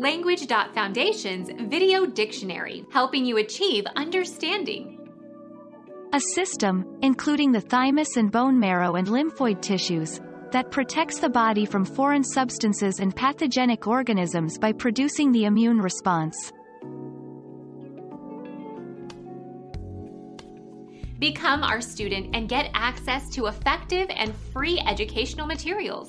Language.Foundation's Video Dictionary, helping you achieve understanding. A system, including the thymus and bone marrow and lymphoid tissues, that protects the body from foreign substances and pathogenic organisms by producing the immune response. Become our student and get access to effective and free educational materials.